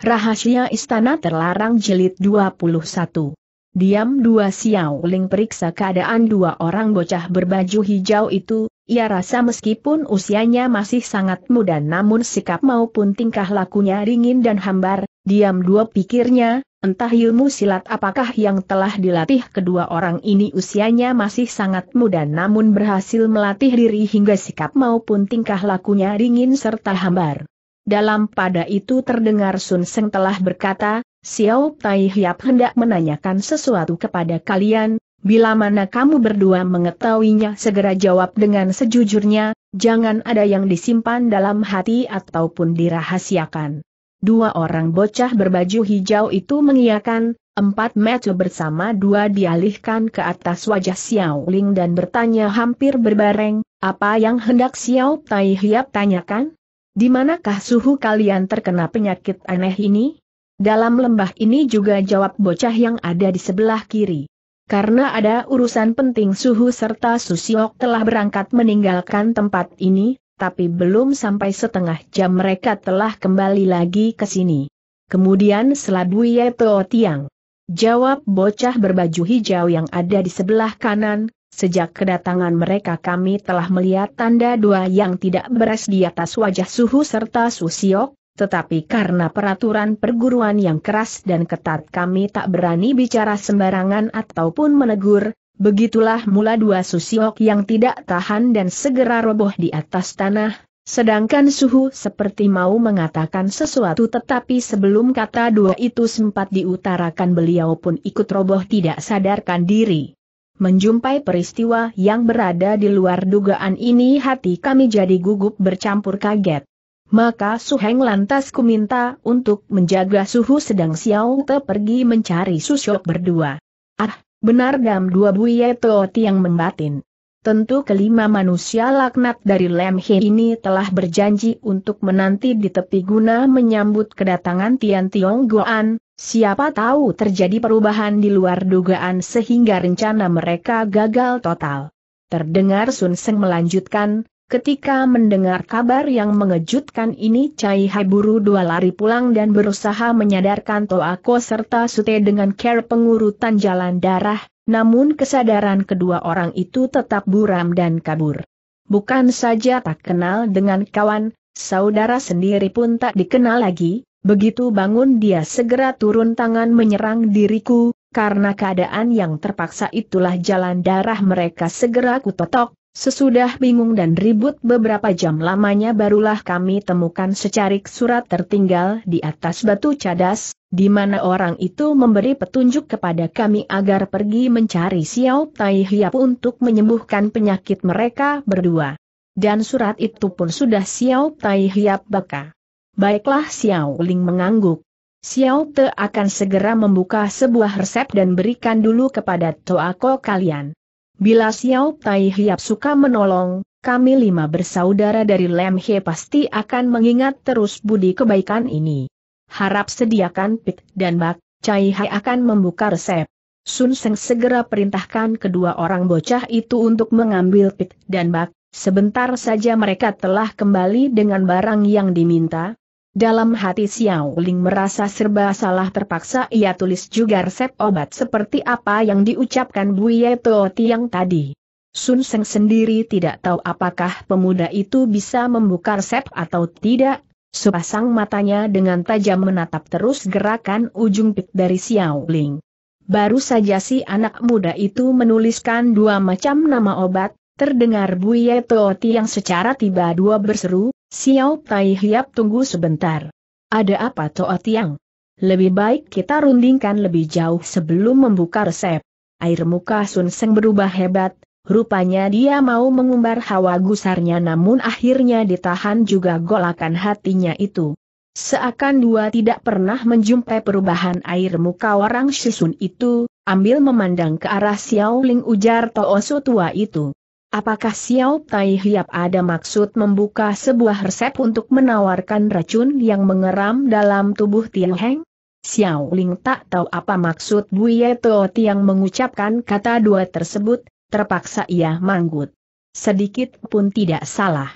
Rahasia Istana Terlarang Jilid 21 Diam dua Xiao Ling periksa keadaan dua orang bocah berbaju hijau itu, ia rasa meskipun usianya masih sangat muda namun sikap maupun tingkah lakunya ringin dan hambar, diam dua pikirnya, entah ilmu silat apakah yang telah dilatih kedua orang ini usianya masih sangat muda namun berhasil melatih diri hingga sikap maupun tingkah lakunya ringin serta hambar. Dalam pada itu terdengar Sun Seng telah berkata, Xiao Tai Hiap hendak menanyakan sesuatu kepada kalian, bila mana kamu berdua mengetahuinya segera jawab dengan sejujurnya, jangan ada yang disimpan dalam hati ataupun dirahasiakan. Dua orang bocah berbaju hijau itu mengiyakan, empat mata bersama dua dialihkan ke atas wajah Xiao Ling dan bertanya hampir berbareng, apa yang hendak Xiao Tai Hiap tanyakan? Di manakah suhu kalian terkena penyakit aneh ini? Dalam lembah ini juga jawab bocah yang ada di sebelah kiri. Karena ada urusan penting suhu serta Susiok telah berangkat meninggalkan tempat ini, tapi belum sampai setengah jam mereka telah kembali lagi ke sini. Kemudian Selabuye Tiang. Jawab bocah berbaju hijau yang ada di sebelah kanan, Sejak kedatangan mereka kami telah melihat tanda dua yang tidak beres di atas wajah suhu serta susiok, tetapi karena peraturan perguruan yang keras dan ketat kami tak berani bicara sembarangan ataupun menegur, begitulah mula dua susiok yang tidak tahan dan segera roboh di atas tanah, sedangkan suhu seperti mau mengatakan sesuatu tetapi sebelum kata dua itu sempat diutarakan beliau pun ikut roboh tidak sadarkan diri. Menjumpai peristiwa yang berada di luar dugaan ini hati kami jadi gugup bercampur kaget. Maka Suheng lantas kuminta untuk menjaga suhu sedang Xiao Te pergi mencari Susyok berdua. Ah, benar dam dua Buye Tooti yang membatin. Tentu kelima manusia laknat dari Lem He ini telah berjanji untuk menanti di tepi guna menyambut kedatangan Tian Tiong Goan, Siapa tahu terjadi perubahan di luar dugaan sehingga rencana mereka gagal total. Terdengar Sun Seng melanjutkan, ketika mendengar kabar yang mengejutkan ini Cai Hai buru dua lari pulang dan berusaha menyadarkan Toako serta Sute dengan care pengurutan jalan darah, namun kesadaran kedua orang itu tetap buram dan kabur. Bukan saja tak kenal dengan kawan, saudara sendiri pun tak dikenal lagi, Begitu bangun dia segera turun tangan menyerang diriku, karena keadaan yang terpaksa itulah jalan darah mereka segera kutotok, sesudah bingung dan ribut beberapa jam lamanya barulah kami temukan secarik surat tertinggal di atas batu cadas, di mana orang itu memberi petunjuk kepada kami agar pergi mencari Xiao Tai Hiap untuk menyembuhkan penyakit mereka berdua. Dan surat itu pun sudah Xiao Tai Hiap baka. Baiklah Xiao Ling mengangguk. Xiao Te akan segera membuka sebuah resep dan berikan dulu kepada Toako kalian. Bila Xiao Tai Hiap suka menolong, kami lima bersaudara dari Lem He pasti akan mengingat terus budi kebaikan ini. Harap sediakan pik dan bak, Cai Hai akan membuka resep. Sun Seng segera perintahkan kedua orang bocah itu untuk mengambil pik dan bak, sebentar saja mereka telah kembali dengan barang yang diminta, dalam hati Xiao Ling merasa serba salah terpaksa ia tulis juga resep obat seperti apa yang diucapkan Buye Toh Tiang tadi. Sun Seng sendiri tidak tahu apakah pemuda itu bisa membuka resep atau tidak, sepasang matanya dengan tajam menatap terus gerakan ujung pik dari Xiao Ling. Baru saja si anak muda itu menuliskan dua macam nama obat, terdengar Buye Toh Tiang secara tiba-dua berseru, Xiao Tai Hiap tunggu sebentar. Ada apa Toa Tiang? Lebih baik kita rundingkan lebih jauh sebelum membuka resep. Air muka Sun Seng berubah hebat, rupanya dia mau mengumbar hawa gusarnya namun akhirnya ditahan juga golakan hatinya itu. Seakan dua tidak pernah menjumpai perubahan air muka orang Shisun itu, ambil memandang ke arah Xiao Ling ujar Toosu tua itu. Apakah Xiao Tai Hiap ada maksud membuka sebuah resep untuk menawarkan racun yang mengeram dalam tubuh Tiang Heng? Xiao Ling tak tahu apa maksud Buye To Tiang mengucapkan kata dua tersebut, terpaksa ia manggut. Sedikit pun tidak salah.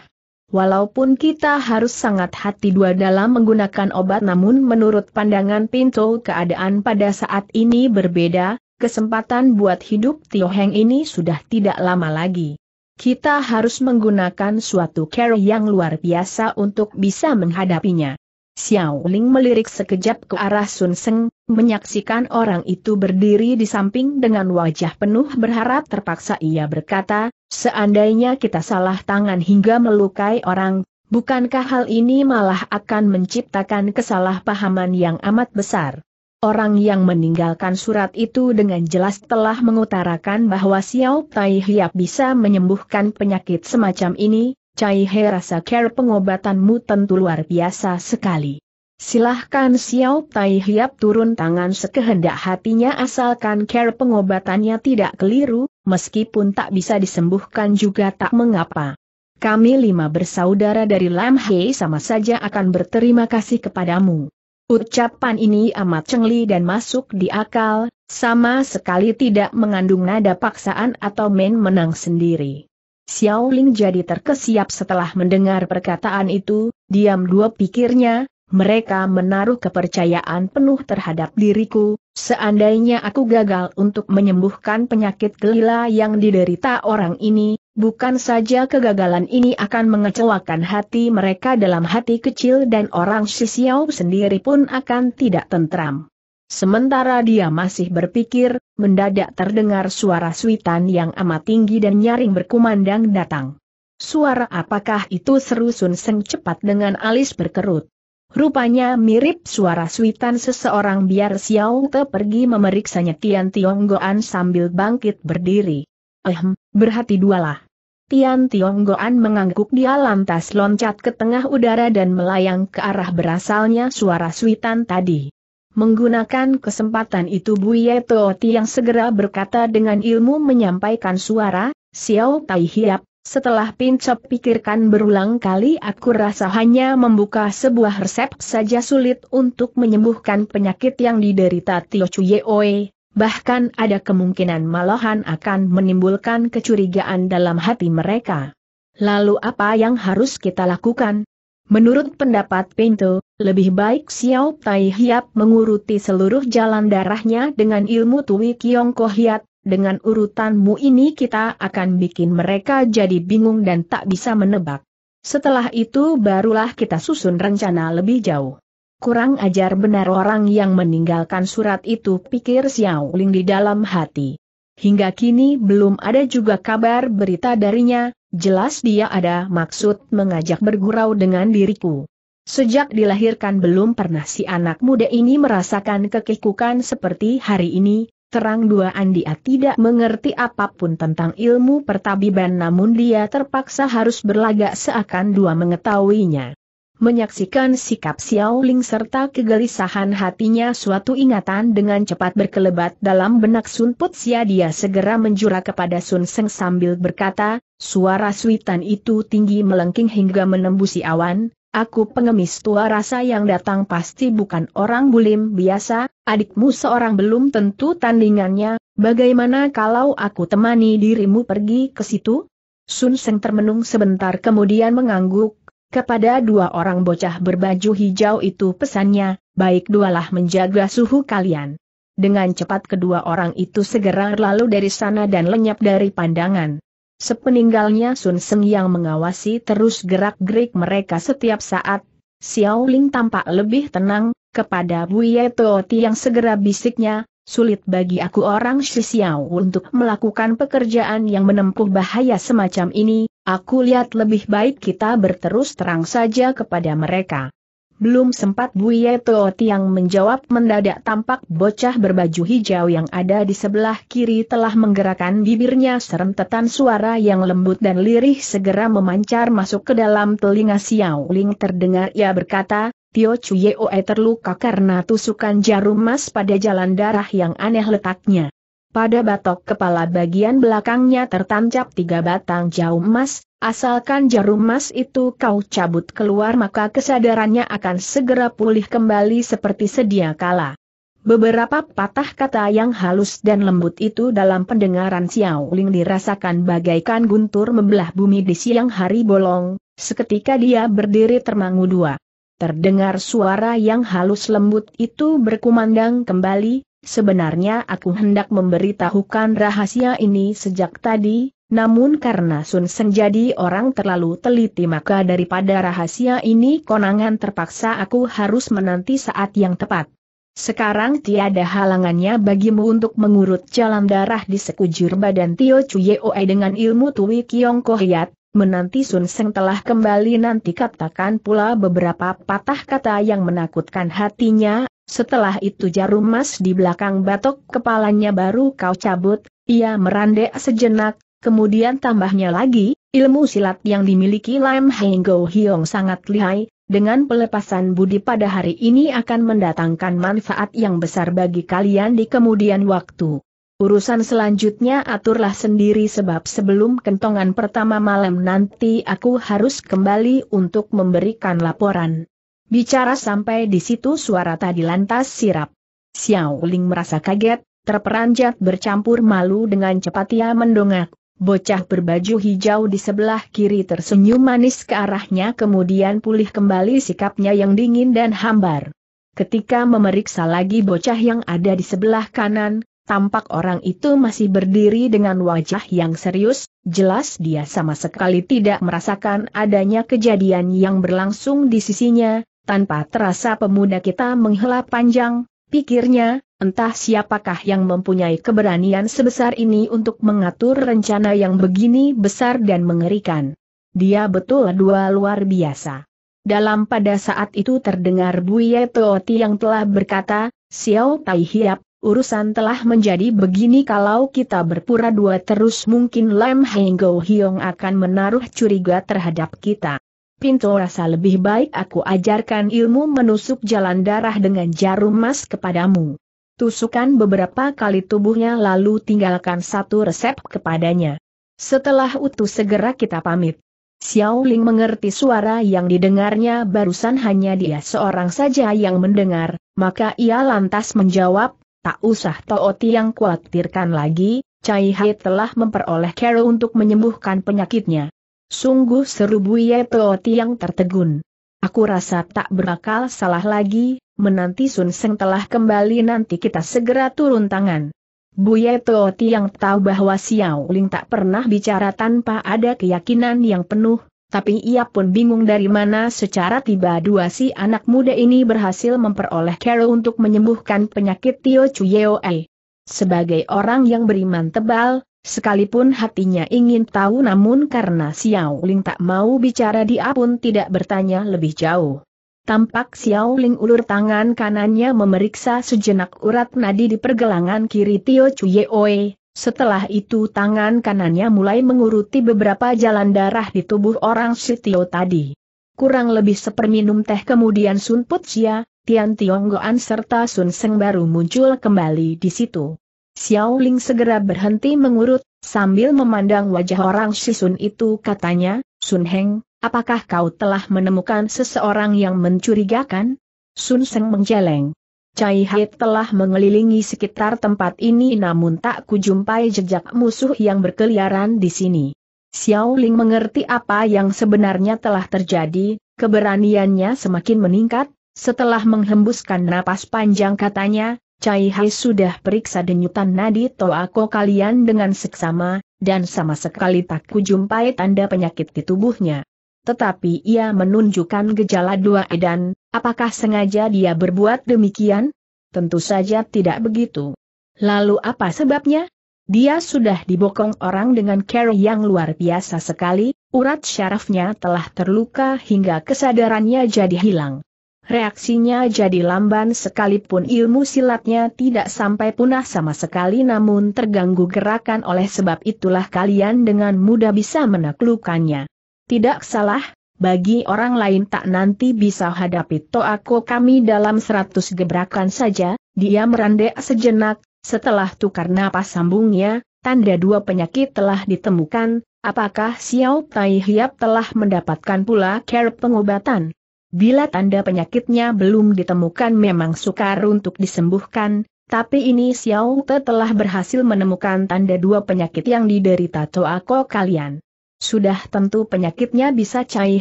Walaupun kita harus sangat hati dua dalam menggunakan obat namun menurut pandangan Pinto keadaan pada saat ini berbeda, kesempatan buat hidup Tio Heng ini sudah tidak lama lagi. Kita harus menggunakan suatu cara yang luar biasa untuk bisa menghadapinya. Xiao Ling melirik sekejap ke arah Sun Seng, menyaksikan orang itu berdiri di samping dengan wajah penuh berharap terpaksa ia berkata, seandainya kita salah tangan hingga melukai orang, bukankah hal ini malah akan menciptakan kesalahpahaman yang amat besar? Orang yang meninggalkan surat itu dengan jelas telah mengutarakan bahwa Xiao Tai Hiap bisa menyembuhkan penyakit semacam ini, Cai He rasa care pengobatanmu tentu luar biasa sekali. Silahkan Xiao Tai Hiap turun tangan sekehendak hatinya asalkan care pengobatannya tidak keliru, meskipun tak bisa disembuhkan juga tak mengapa. Kami lima bersaudara dari Lam He sama saja akan berterima kasih kepadamu. Ucapan ini amat cengli dan masuk di akal, sama sekali tidak mengandung nada paksaan atau main menang sendiri. Xiao Ling jadi terkesiap setelah mendengar perkataan itu, diam dua pikirnya, mereka menaruh kepercayaan penuh terhadap diriku, seandainya aku gagal untuk menyembuhkan penyakit gelila yang diderita orang ini, bukan saja kegagalan ini akan mengecewakan hati mereka dalam hati kecil dan orang Xiao sendiri pun akan tidak tentram. Sementara dia masih berpikir, mendadak terdengar suara suitan yang amat tinggi dan nyaring berkumandang datang. Suara apakah itu seru Sun Seng cepat dengan alis berkerut. Rupanya mirip suara suitan seseorang biar Xiao Te pergi memeriksanya Tian Tionggoan sambil bangkit berdiri. Ehm, berhati dualah. Tian Tionggoan mengangguk dia lantas loncat ke tengah udara dan melayang ke arah berasalnya suara suitan tadi. Menggunakan kesempatan itu Buye Tooti yang segera berkata dengan ilmu menyampaikan suara, Xiao Tai Hiap, setelah pincap pikirkan berulang kali aku rasa hanya membuka sebuah resep saja sulit untuk menyembuhkan penyakit yang diderita Tio Oe. bahkan ada kemungkinan malahan akan menimbulkan kecurigaan dalam hati mereka. Lalu apa yang harus kita lakukan? Menurut pendapat Pinto, lebih baik Xiao Tai Hiap menguruti seluruh jalan darahnya dengan ilmu Tui Kiong Hiat, dengan urutanmu ini kita akan bikin mereka jadi bingung dan tak bisa menebak. Setelah itu barulah kita susun rencana lebih jauh. Kurang ajar benar orang yang meninggalkan surat itu pikir Xiao Ling di dalam hati. Hingga kini belum ada juga kabar berita darinya, jelas dia ada maksud mengajak bergurau dengan diriku. Sejak dilahirkan belum pernah si anak muda ini merasakan kekikukan seperti hari ini, terang duaan dia tidak mengerti apa pun tentang ilmu pertabiban namun dia terpaksa harus berlagak seakan dua mengetahuinya. Menyaksikan sikap Xiao Ling serta kegelisahan hatinya suatu ingatan dengan cepat berkelebat dalam benak Sun Put Sia dia segera menjura kepada Sun Seng sambil berkata, suara suitan itu tinggi melengking hingga menembusi awan, aku pengemis tua rasa yang datang pasti bukan orang bulim biasa, adikmu seorang belum tentu tandingannya, bagaimana kalau aku temani dirimu pergi ke situ? Sun Seng termenung sebentar kemudian mengangguk, kepada dua orang bocah berbaju hijau itu pesannya, baik dualah menjaga suhu kalian. Dengan cepat kedua orang itu segera lalu dari sana dan lenyap dari pandangan. Sepeninggalnya Sun Seng yang mengawasi terus gerak-gerik mereka setiap saat, Xiao Ling tampak lebih tenang, kepada Buye Tooti yang segera bisiknya, sulit bagi aku orang Xiao untuk melakukan pekerjaan yang menempuh bahaya semacam ini, Aku lihat lebih baik kita berterus terang saja kepada mereka. Belum sempat Buye Tooti yang menjawab mendadak tampak bocah berbaju hijau yang ada di sebelah kiri telah menggerakkan bibirnya serentetan suara yang lembut dan lirih segera memancar masuk ke dalam telinga Xiao Ling terdengar ia berkata, Tio Chuyeoe terluka karena tusukan jarum emas pada jalan darah yang aneh letaknya. Pada batok kepala bagian belakangnya tertancap tiga batang jarum emas, asalkan jarum emas itu kau cabut keluar maka kesadarannya akan segera pulih kembali seperti sedia kala. Beberapa patah kata yang halus dan lembut itu dalam pendengaran Xiao Ling dirasakan bagaikan guntur membelah bumi di siang hari bolong, seketika dia berdiri termangu dua. Terdengar suara yang halus lembut itu berkumandang kembali, sebenarnya aku hendak memberitahukan rahasia ini sejak tadi, namun karena Sun Seng jadi orang terlalu teliti maka daripada rahasia ini konangan terpaksa aku harus menanti saat yang tepat. Sekarang tiada halangannya bagimu untuk mengurut jalan darah di sekujur badan Tio Chuyeoe dengan ilmu Tui Kiong Kohyat, menanti Sun Seng telah kembali nanti katakan pula beberapa patah kata yang menakutkan hatinya, setelah itu jarum mas di belakang batok kepalanya baru kau cabut, ia merandek sejenak, kemudian tambahnya lagi, ilmu silat yang dimiliki Lam Heng Go Hiong sangat lihai, dengan pelepasan budi pada hari ini akan mendatangkan manfaat yang besar bagi kalian di kemudian waktu. Urusan selanjutnya aturlah sendiri sebab sebelum kentongan pertama malam nanti aku harus kembali untuk memberikan laporan. Bicara sampai di situ suara tadi lantas sirap. Xiao Ling merasa kaget, terperanjat bercampur malu dengan cepat ia mendongak. Bocah berbaju hijau di sebelah kiri tersenyum manis ke arahnya kemudian pulih kembali sikapnya yang dingin dan hambar. Ketika memeriksa lagi bocah yang ada di sebelah kanan, tampak orang itu masih berdiri dengan wajah yang serius, jelas dia sama sekali tidak merasakan adanya kejadian yang berlangsung di sisinya, tanpa terasa pemuda kita menghela panjang, pikirnya, entah siapakah yang mempunyai keberanian sebesar ini untuk mengatur rencana yang begini besar dan mengerikan. Dia betul dua luar biasa. Dalam pada saat itu terdengar Buye Tooti yang telah berkata, Xiao Tai Hiap, urusan telah menjadi begini kalau kita berpura dua terus mungkin Lam Heng Go Hiong akan menaruh curiga terhadap kita. Pintu rasa lebih baik aku ajarkan ilmu menusuk jalan darah dengan jarum mas kepadamu. Tusukan beberapa kali tubuhnya lalu tinggalkan satu resep kepadanya. Setelah utuh segera kita pamit. Xiao Ling mengerti suara yang didengarnya barusan hanya dia seorang saja yang mendengar, maka ia lantas menjawab, tak usah Tooti yang khawatirkan lagi, Cai Hai telah memperoleh cara untuk menyembuhkan penyakitnya. Sungguh seru Buye Tooti yang tertegun. Aku rasa tak berakal salah lagi, menanti Sun Seng telah kembali nanti kita segera turun tangan. Buye Tooti yang tahu bahwa Xiao Ling tak pernah bicara tanpa ada keyakinan yang penuh, tapi ia pun bingung dari mana secara tiba dua si anak muda ini berhasil memperoleh cara untuk menyembuhkan penyakit Tio Chuyeoe. Sebagai orang yang beriman tebal, sekalipun hatinya ingin tahu namun karena Xiao Ling tak mau bicara dia pun tidak bertanya lebih jauh. Tampak Xiao Ling ulur tangan kanannya memeriksa sejenak urat nadi di pergelangan kiri Tio Chuyeoe. Setelah itu tangan kanannya mulai menguruti beberapa jalan darah di tubuh orang si Tio tadi. Kurang lebih seperminum teh kemudian Sun Putsia, Tian Tionggoan serta Sun Seng baru muncul kembali di situ. Xiao Ling segera berhenti mengurut, sambil memandang wajah orang si Sun itu katanya, Sun Heng, apakah kau telah menemukan seseorang yang mencurigakan? Sun Seng menjeleng. Cai Hai telah mengelilingi sekitar tempat ini namun tak kujumpai jejak musuh yang berkeliaran di sini. Xiao Ling mengerti apa yang sebenarnya telah terjadi, keberaniannya semakin meningkat, setelah menghembuskan napas panjang katanya, Cai Hai sudah periksa denyutan nadi toako kalian dengan seksama, dan sama sekali tak kujumpai tanda penyakit di tubuhnya tetapi ia menunjukkan gejala dua edan, apakah sengaja dia berbuat demikian? Tentu saja tidak begitu. Lalu apa sebabnya? Dia sudah dibokong orang dengan cara yang luar biasa sekali, urat syarafnya telah terluka hingga kesadarannya jadi hilang. Reaksinya jadi lamban sekalipun ilmu silatnya tidak sampai punah sama sekali namun terganggu gerakan oleh sebab itulah kalian dengan mudah bisa menaklukkannya. Tidak salah, bagi orang lain tak nanti bisa hadapi Toako kami dalam seratus gebrakan saja, dia merandek sejenak, setelah tukar napas sambungnya, tanda dua penyakit telah ditemukan, apakah Xiao Tai Hiap telah mendapatkan pula care pengobatan? Bila tanda penyakitnya belum ditemukan memang sukar untuk disembuhkan, tapi ini Xiao Te telah berhasil menemukan tanda dua penyakit yang diderita Toako kalian. Sudah tentu penyakitnya bisa Cai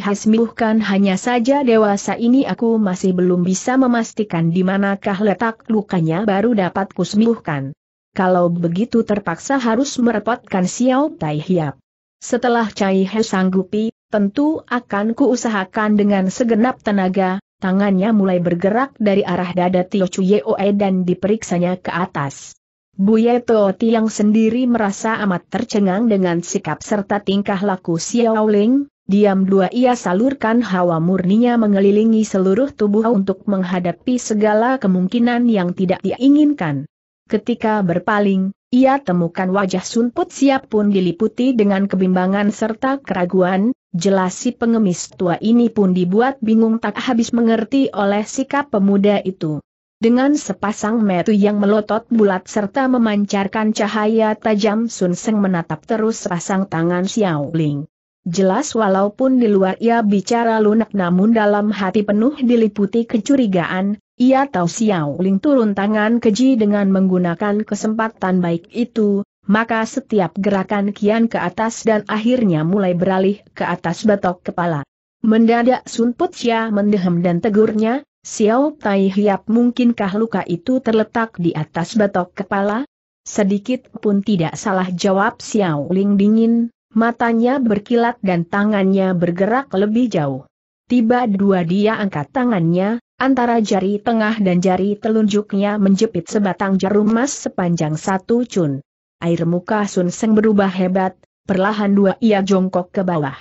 sembuhkan hanya saja dewasa ini aku masih belum bisa memastikan di manakah letak lukanya baru dapat kusembuhkan. Kalau begitu terpaksa harus merepotkan Xiao Tai Hiap. Setelah Cai He sanggupi, tentu akan kuusahakan dengan segenap tenaga, tangannya mulai bergerak dari arah dada Tio Chuyeoe dan diperiksanya ke atas. Buyeto Tiang sendiri merasa amat tercengang dengan sikap serta tingkah laku Xiao Ling, diam dua ia salurkan hawa murninya mengelilingi seluruh tubuh untuk menghadapi segala kemungkinan yang tidak diinginkan. Ketika berpaling, ia temukan wajah Sun Put siap pun diliputi dengan kebimbangan serta keraguan, jelas si pengemis tua ini pun dibuat bingung tak habis mengerti oleh sikap pemuda itu. Dengan sepasang metu yang melotot bulat serta memancarkan cahaya tajam Sun Seng menatap terus pasang tangan Xiao Ling. Jelas walaupun di luar ia bicara lunak namun dalam hati penuh diliputi kecurigaan, ia tahu Xiao Ling turun tangan keji dengan menggunakan kesempatan baik itu, maka setiap gerakan kian ke atas dan akhirnya mulai beralih ke atas batok kepala. Mendadak Sun Put Xia mendehem dan tegurnya, Xiao Tai Hiap mungkinkah luka itu terletak di atas batok kepala? Sedikit pun tidak salah jawab Xiao Ling dingin, matanya berkilat dan tangannya bergerak lebih jauh. Tiba dua dia angkat tangannya, antara jari tengah dan jari telunjuknya menjepit sebatang jarum emas sepanjang satu cun. Air muka Sun Seng berubah hebat, perlahan dua ia jongkok ke bawah.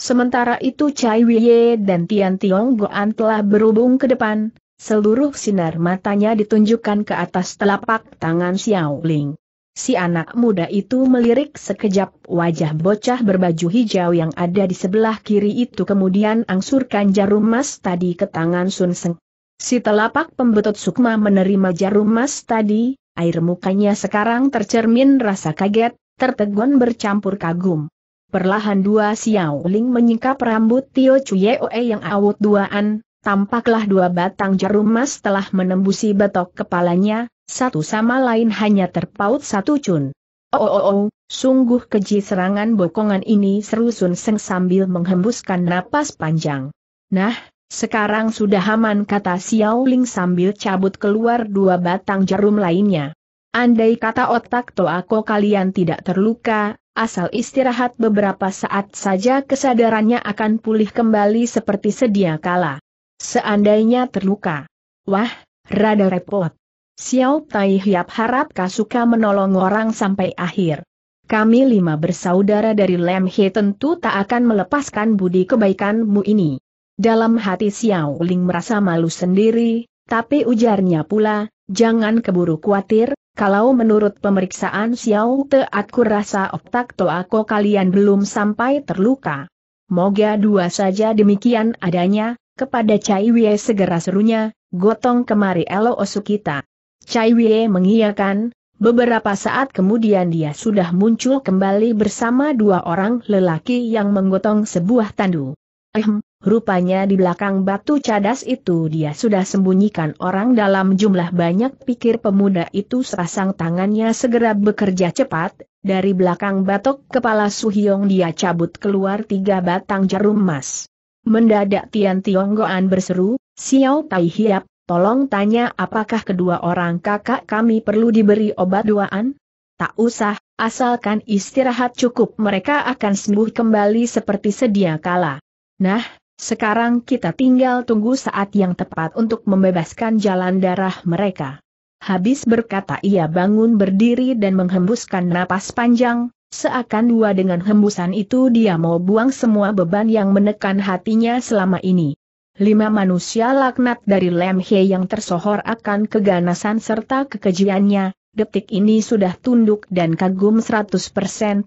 Sementara itu Cai Wei dan Tian Tiong Goan telah berhubung ke depan, seluruh sinar matanya ditunjukkan ke atas telapak tangan Xiao Ling. Si anak muda itu melirik sekejap wajah bocah berbaju hijau yang ada di sebelah kiri itu kemudian angsurkan jarum emas tadi ke tangan Sun Seng. Si telapak pembetut Sukma menerima jarum emas tadi, air mukanya sekarang tercermin rasa kaget, tertegun bercampur kagum. Perlahan dua Xiao Ling menyingkap rambut Tio Chuyeoe yang awut duaan, tampaklah dua batang jarum emas telah menembusi batok kepalanya, satu sama lain hanya terpaut satu cun. Oh oh oh, sungguh keji serangan bokongan ini seru Sun Seng sambil menghembuskan napas panjang. Nah, sekarang sudah aman kata Xiao Ling sambil cabut keluar dua batang jarum lainnya. Andai kata otak Toako kalian tidak terluka, asal istirahat beberapa saat saja kesadarannya akan pulih kembali seperti sedia kala. Seandainya terluka. Wah, rada repot. Xiao Tai Hiap harap Kasuka menolong orang sampai akhir. Kami lima bersaudara dari Lem He tentu tak akan melepaskan budi kebaikanmu ini. Dalam hati Xiao Ling merasa malu sendiri, tapi ujarnya pula, jangan keburu khawatir, kalau menurut pemeriksaan Xiao Te aku rasa otak Toako kalian belum sampai terluka. Moga dua saja demikian adanya, kepada Cai Wei segera serunya, gotong kemari elo osu kita. Cai Wei mengiyakan, beberapa saat kemudian dia sudah muncul kembali bersama dua orang lelaki yang menggotong sebuah tandu. Ehm, Rupanya di belakang batu cadas itu dia sudah sembunyikan orang dalam jumlah banyak pikir pemuda itu serasang tangannya segera bekerja cepat, dari belakang batok kepala Suhyong dia cabut keluar tiga batang jarum emas. Mendadak Tian Tionggoan berseru, Xiao Tai Hiap, tolong tanya apakah kedua orang kakak kami perlu diberi obat duaan? Tak usah, asalkan istirahat cukup mereka akan sembuh kembali seperti sedia kala. Nah, sekarang kita tinggal tunggu saat yang tepat untuk membebaskan jalan darah mereka. Habis berkata ia bangun berdiri dan menghembuskan napas panjang, seakan dua dengan hembusan itu dia mau buang semua beban yang menekan hatinya selama ini. Lima manusia laknat dari Lem He yang tersohor akan keganasan serta kekejiannya, detik ini sudah tunduk dan kagum 100%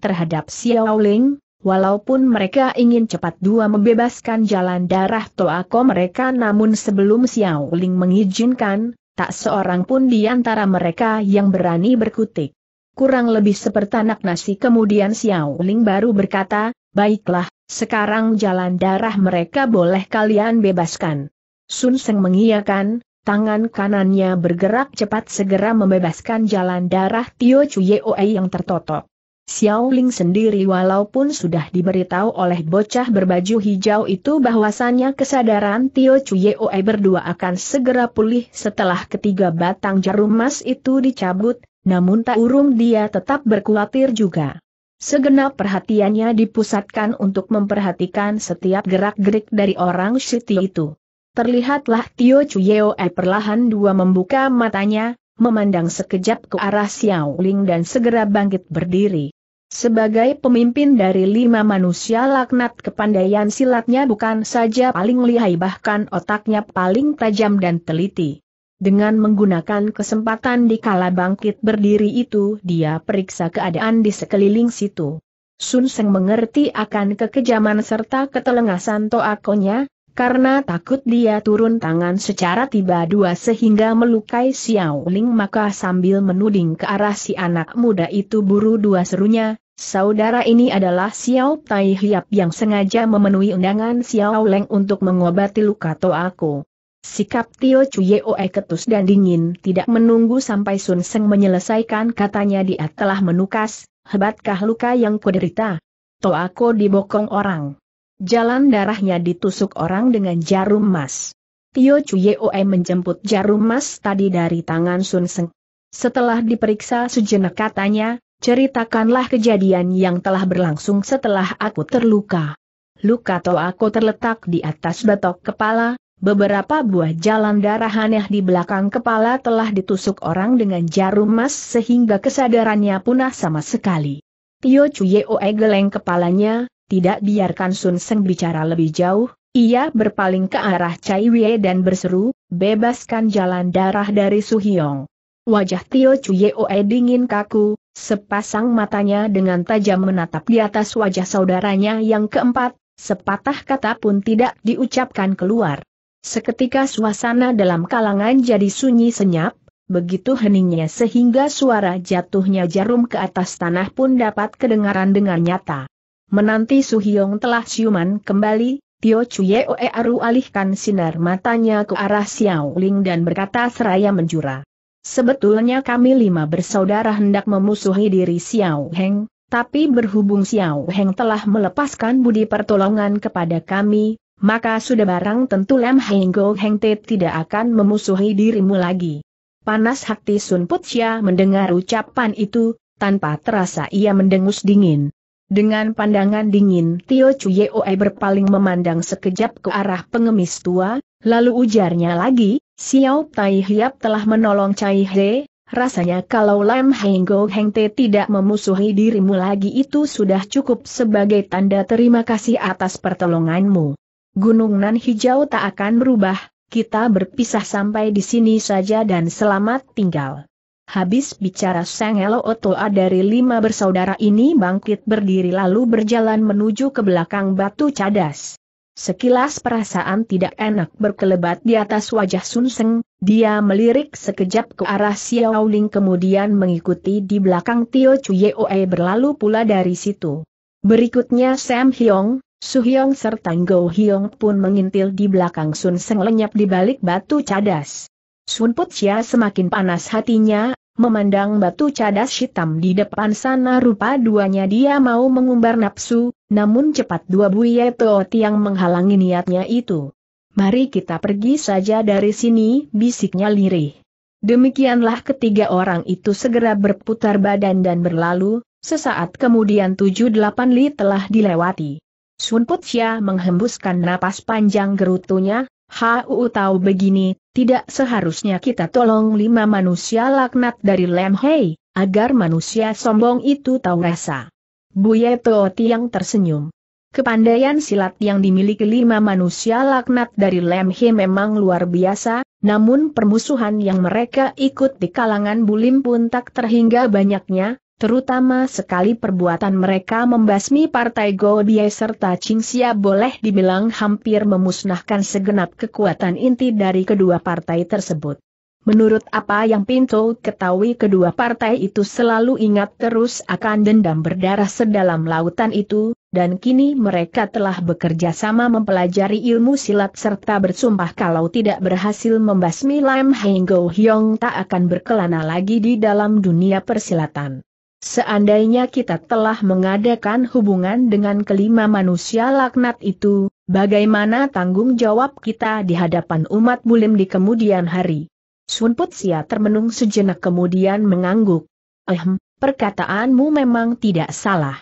terhadap Xiao Ling, Walaupun mereka ingin cepat dua membebaskan jalan darah Toako mereka namun sebelum Xiao Ling mengizinkan, tak seorang pun di antara mereka yang berani berkutik. Kurang lebih sepertanak nasi kemudian Xiao Ling baru berkata, baiklah, sekarang jalan darah mereka boleh kalian bebaskan. Sun Seng mengiyakan, tangan kanannya bergerak cepat segera membebaskan jalan darah Tio Chuyeoe yang tertotok. Xiao Ling sendiri walaupun sudah diberitahu oleh bocah berbaju hijau itu bahwasannya kesadaran Tio Chuyeoe berdua akan segera pulih setelah ketiga batang jarum emas itu dicabut, namun tak urung dia tetap berkhawatir juga. Segenap perhatiannya dipusatkan untuk memperhatikan setiap gerak-gerik dari orang Siti itu. Terlihatlah Tio Chuyeo E perlahan dua membuka matanya, memandang sekejap ke arah Xiao Ling dan segera bangkit berdiri. Sebagai pemimpin dari lima manusia laknat kepandaian silatnya bukan saja paling lihai bahkan otaknya paling tajam dan teliti. Dengan menggunakan kesempatan di kala bangkit berdiri itu dia periksa keadaan di sekeliling situ. Sun Seng mengerti akan kekejaman serta ketelengasan toakonya, karena takut dia turun tangan secara tiba-dua sehingga melukai Xiao Ling maka sambil menuding ke arah si anak muda itu buru dua serunya, saudara ini adalah Xiao Tai Hiap yang sengaja memenuhi undangan Xiao Leng untuk mengobati luka aku. Sikap Tio Oe ketus dan dingin tidak menunggu sampai Sun Seng menyelesaikan katanya dia telah menukas, hebatkah luka yang kuderita? Toako dibokong orang jalan darahnya ditusuk orang dengan jarum emas. Tio Chuyeoe menjemput jarum emas tadi dari tangan Sun Seng. Setelah diperiksa sejenak katanya, ceritakanlah kejadian yang telah berlangsung setelah aku terluka. Luka to aku terletak di atas batok kepala, beberapa buah jalan darah aneh di belakang kepala telah ditusuk orang dengan jarum emas sehingga kesadarannya punah sama sekali. Tio Chuyeoe geleng kepalanya, tidak biarkan Sun Seng bicara lebih jauh, ia berpaling ke arah Cai Wei dan berseru, bebaskan jalan darah dari Su Hyong. Wajah Tio Oe dingin kaku, sepasang matanya dengan tajam menatap di atas wajah saudaranya yang keempat, sepatah kata pun tidak diucapkan keluar. Seketika suasana dalam kalangan jadi sunyi senyap, begitu heningnya sehingga suara jatuhnya jarum ke atas tanah pun dapat kedengaran dengan nyata. Menanti Suhyong telah siuman kembali, Tio Oe aru alihkan sinar matanya ke arah Xiao Ling dan berkata seraya menjura. Sebetulnya kami lima bersaudara hendak memusuhi diri Xiao Heng, tapi berhubung Xiao Heng telah melepaskan budi pertolongan kepada kami, maka sudah barang tentu Lam Heng Go Heng Te tidak akan memusuhi dirimu lagi. Panas hati Sun Putia mendengar ucapan itu, tanpa terasa ia mendengus dingin. Dengan pandangan dingin Tio Oe berpaling memandang sekejap ke arah pengemis tua, lalu ujarnya lagi, Xiao Tai Hiap telah menolong Cai He, rasanya kalau Lam Heng Go Heng Te tidak memusuhi dirimu lagi itu sudah cukup sebagai tanda terima kasih atas pertolonganmu. Gunung Nan Hijau tak akan berubah, kita berpisah sampai di sini saja dan selamat tinggal. Habis bicara Sang Elo Otoa dari lima bersaudara ini bangkit berdiri lalu berjalan menuju ke belakang batu cadas. Sekilas perasaan tidak enak berkelebat di atas wajah Sun Seng, dia melirik sekejap ke arah Xiao Ling kemudian mengikuti di belakang Tio Oe berlalu pula dari situ. Berikutnya Sam Hyong, Su Hyong serta Go Hyong pun mengintil di belakang Sun Seng lenyap di balik batu cadas. Sun Putia semakin panas hatinya, memandang batu cadas hitam di depan sana rupa duanya dia mau mengumbar nafsu, namun cepat dua buye tiang menghalangi niatnya itu. Mari kita pergi saja dari sini, bisiknya lirih. Demikianlah ketiga orang itu segera berputar badan dan berlalu, sesaat kemudian tujuh delapan li telah dilewati. Sun Putia menghembuskan napas panjang gerutunya, HU tahu begini, tidak seharusnya kita tolong lima manusia laknat dari Lem Hei, agar manusia sombong itu tahu rasa. Buye Tiang tersenyum. Kepandaian silat yang dimiliki lima manusia laknat dari Lem Hei memang luar biasa, namun permusuhan yang mereka ikut di kalangan bulim pun tak terhingga banyaknya, Terutama sekali perbuatan mereka membasmi Partai Gobie serta Qingxia boleh dibilang hampir memusnahkan segenap kekuatan inti dari kedua partai tersebut. Menurut apa yang Pinto ketahui kedua partai itu selalu ingat terus akan dendam berdarah sedalam lautan itu, dan kini mereka telah bekerja sama mempelajari ilmu silat serta bersumpah kalau tidak berhasil membasmi Lam Henggo Hyong tak akan berkelana lagi di dalam dunia persilatan. Seandainya kita telah mengadakan hubungan dengan kelima manusia laknat itu, bagaimana tanggung jawab kita di hadapan umat bulim di kemudian hari? Sun Put Sia termenung sejenak kemudian mengangguk. Ehm, perkataanmu memang tidak salah.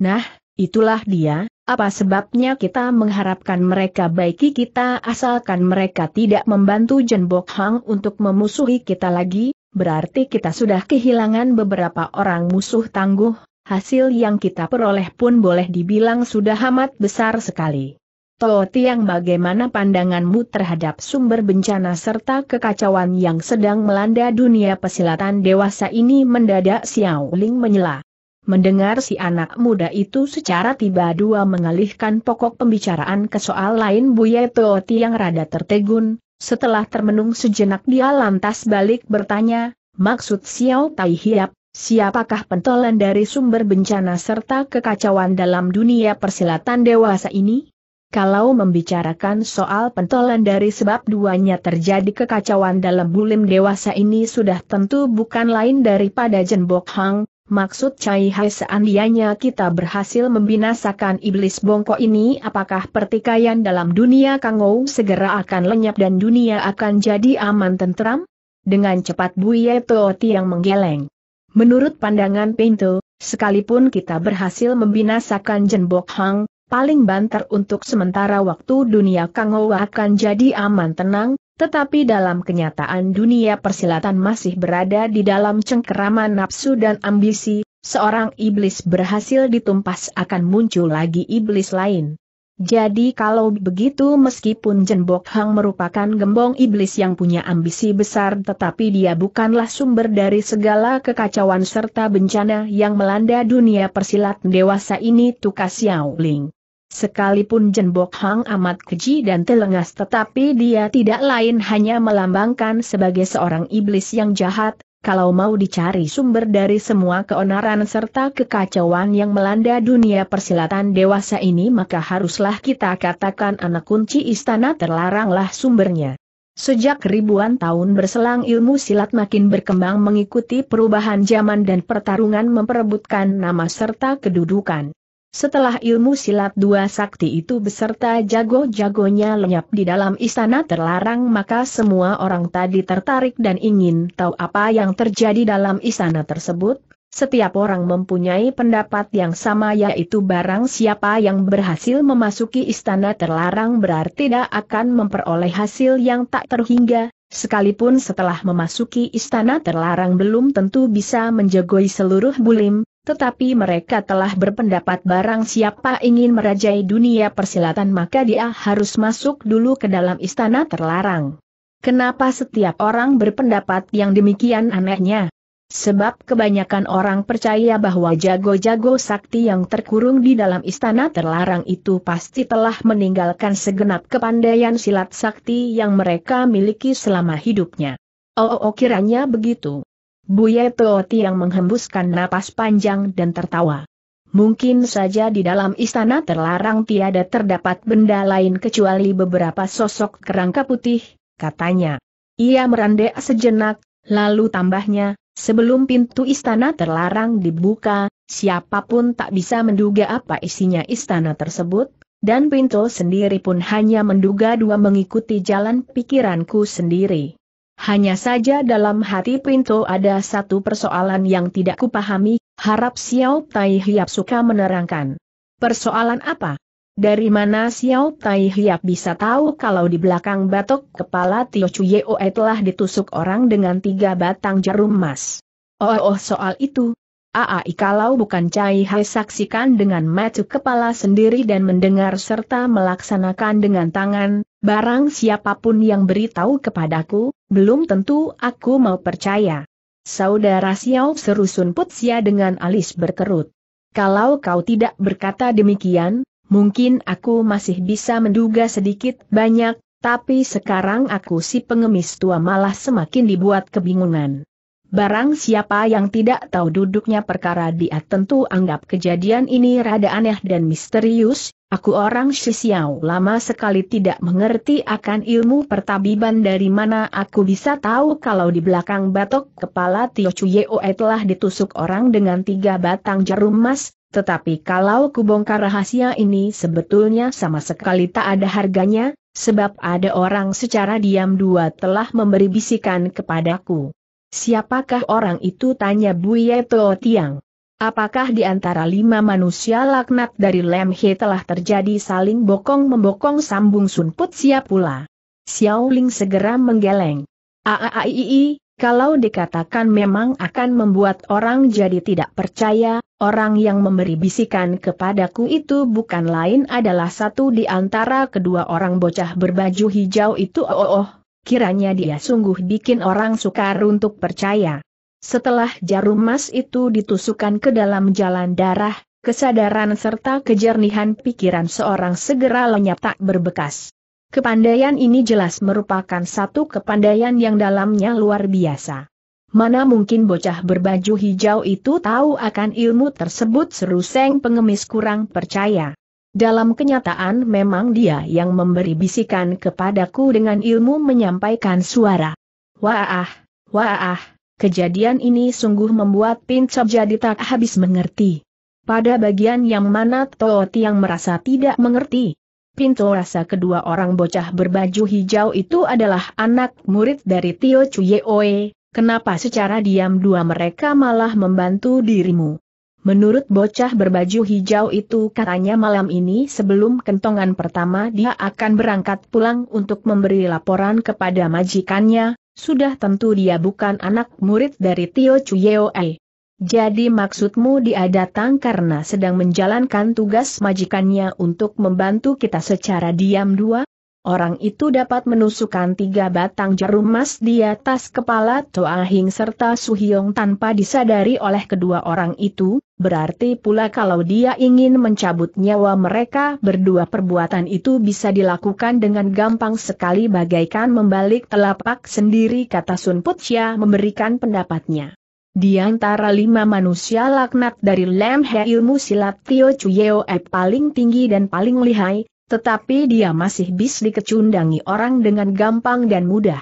Nah, itulah dia, apa sebabnya kita mengharapkan mereka baiki kita asalkan mereka tidak membantu Jen Bok Hang untuk memusuhi kita lagi, berarti kita sudah kehilangan beberapa orang musuh tangguh, hasil yang kita peroleh pun boleh dibilang sudah amat besar sekali. Toh Tiang bagaimana pandanganmu terhadap sumber bencana serta kekacauan yang sedang melanda dunia pesilatan dewasa ini mendadak Xiao Ling menyela. Mendengar si anak muda itu secara tiba-dua mengalihkan pokok pembicaraan ke soal lain Buya Toh Tiang rada tertegun, setelah termenung sejenak dia lantas balik bertanya, maksud Xiao Tai Hiap, siapakah pentolan dari sumber bencana serta kekacauan dalam dunia persilatan dewasa ini? Kalau membicarakan soal pentolan dari sebab duanya terjadi kekacauan dalam bulim dewasa ini sudah tentu bukan lain daripada Jen Bok Hang, maksud Cai Hai seandainya kita berhasil membinasakan iblis bongkok ini apakah pertikaian dalam dunia Kangou segera akan lenyap dan dunia akan jadi aman tentram? Dengan cepat Buye Tooti yang menggeleng. Menurut pandangan Pinto, sekalipun kita berhasil membinasakan Jen Bok Hang, paling banter untuk sementara waktu dunia Kangou akan jadi aman tenang, tetapi dalam kenyataan dunia persilatan masih berada di dalam cengkeraman nafsu dan ambisi, seorang iblis berhasil ditumpas akan muncul lagi iblis lain. Jadi kalau begitu meskipun Jen Bok Hang merupakan gembong iblis yang punya ambisi besar tetapi dia bukanlah sumber dari segala kekacauan serta bencana yang melanda dunia persilat dewasa ini tukas Xiao Ling. Sekalipun Jen Bok Hang amat keji dan telengas tetapi dia tidak lain hanya melambangkan sebagai seorang iblis yang jahat, kalau mau dicari sumber dari semua keonaran serta kekacauan yang melanda dunia persilatan dewasa ini maka haruslah kita katakan anak kunci istana terlaranglah sumbernya. Sejak ribuan tahun berselang ilmu silat makin berkembang mengikuti perubahan zaman dan pertarungan memperebutkan nama serta kedudukan. Setelah ilmu silat dua sakti itu beserta jago-jagonya lenyap di dalam istana terlarang maka semua orang tadi tertarik dan ingin tahu apa yang terjadi dalam istana tersebut. Setiap orang mempunyai pendapat yang sama yaitu barang siapa yang berhasil memasuki istana terlarang berarti tidak akan memperoleh hasil yang tak terhingga, sekalipun setelah memasuki istana terlarang belum tentu bisa menjagoi seluruh bulim, tetapi mereka telah berpendapat barang siapa ingin merajai dunia persilatan maka dia harus masuk dulu ke dalam istana terlarang. Kenapa setiap orang berpendapat yang demikian anehnya? Sebab kebanyakan orang percaya bahwa jago-jago sakti yang terkurung di dalam istana terlarang itu pasti telah meninggalkan segenap kepandaian silat sakti yang mereka miliki selama hidupnya. Oh, oh kiranya begitu. Buye Tooti yang menghembuskan napas panjang dan tertawa. Mungkin saja di dalam istana terlarang tiada terdapat benda lain kecuali beberapa sosok kerangka putih, katanya. Ia merandek sejenak, lalu tambahnya, sebelum pintu istana terlarang dibuka, siapa pun tak bisa menduga apa isinya istana tersebut, dan pintu sendiri pun hanya menduga dua mengikuti jalan pikiranku sendiri. Hanya saja dalam hati Pinto ada satu persoalan yang tidak kupahami, harap Xiao Tai Hiap suka menerangkan. Persoalan apa? Dari mana Xiao Tai Hiap bisa tahu kalau di belakang batok kepala Tio Chuyeoe telah ditusuk orang dengan tiga batang jarum emas? Oh, oh soal itu, Aai kalau bukan Cai Hai saksikan dengan mata kepala sendiri dan mendengar serta melaksanakan dengan tangan, barang siapa pun yang beritahu kepadaku, belum tentu aku mau percaya. Saudara Xiao serusun Putsia dengan alis berkerut. Kalau kau tidak berkata demikian, mungkin aku masih bisa menduga sedikit banyak, Tapi sekarang aku si pengemis tua malah semakin dibuat kebingungan. Barang siapa yang tidak tahu duduknya perkara dia tentu anggap kejadian ini rada aneh dan misterius, aku orang Shisiao lama sekali tidak mengerti akan ilmu pertabiban dari mana aku bisa tahu kalau di belakang batok kepala Tio Chuyeoe telah ditusuk orang dengan tiga batang jarum emas, tetapi kalau kubongkar rahasia ini sebetulnya sama sekali tak ada harganya, Sebab ada orang secara diam dua telah memberi bisikan kepadaku. Siapakah orang itu tanya Buye Teo Tiang. Apakah di antara lima manusia laknat dari Lem He telah terjadi saling bokong-membokong sambung Sun Put siap pula. Xiao Ling segera menggeleng. Aaii, kalau dikatakan memang akan membuat orang jadi tidak percaya, orang yang memberi bisikan kepadaku itu bukan lain adalah satu di antara kedua orang bocah berbaju hijau itu oh, oh, oh kiranya dia sungguh bikin orang sukar untuk percaya. Setelah jarum emas itu ditusukkan ke dalam jalan darah, kesadaran serta kejernihan pikiran seorang segera lenyap tak berbekas. Kepandaian ini jelas merupakan satu kepandaian yang dalamnya luar biasa. Mana mungkin bocah berbaju hijau itu tahu akan ilmu tersebut seru Seng pengemis kurang percaya. Dalam kenyataan memang dia yang memberi bisikan kepadaku dengan ilmu menyampaikan suara. Wah, wah, kejadian ini sungguh membuat Pincop jadi tak habis mengerti. Pada bagian yang mana Tooti yang merasa tidak mengerti, Pintu rasa kedua orang bocah berbaju hijau itu adalah anak murid dari Tio Chuyeoe, kenapa secara diam dua mereka malah membantu dirimu? Menurut bocah berbaju hijau itu katanya malam ini sebelum kentongan pertama dia akan berangkat pulang untuk memberi laporan kepada majikannya, sudah tentu dia bukan anak murid dari Tio Chuyeoe. Jadi maksudmu dia datang karena sedang menjalankan tugas majikannya untuk membantu kita secara diam dua? Orang itu dapat menusukkan tiga batang jarum emas di atas kepala Toa Hing serta Suhyong tanpa disadari oleh kedua orang itu, berarti pula kalau dia ingin mencabut nyawa mereka berdua perbuatan itu bisa dilakukan dengan gampang sekali bagaikan membalik telapak sendiri kata Sun Putya memberikan pendapatnya. Di antara lima manusia laknat dari Lam He ilmu silat Tio E paling tinggi dan paling lihai, tetapi dia masih bis dikecundangi orang dengan gampang dan mudah.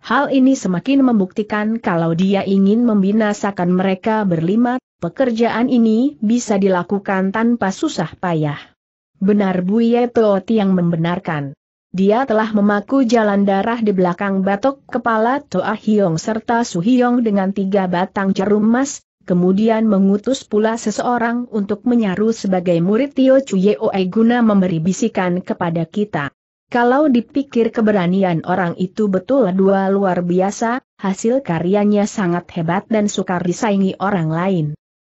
Hal ini semakin membuktikan kalau dia ingin membinasakan mereka berlima, pekerjaan ini bisa dilakukan tanpa susah payah. Benar Buye Tooti yang membenarkan dia telah memaku jalan darah di belakang batok kepala Toa Hiong serta Su Hiong dengan tiga batang jarum emas, kemudian mengutus pula seseorang untuk menyaru sebagai murid Tio Oe guna memberi bisikan kepada kita. Kalau dipikir keberanian orang itu betul dua luar biasa, hasil karyanya sangat hebat dan sukar disaingi orang lain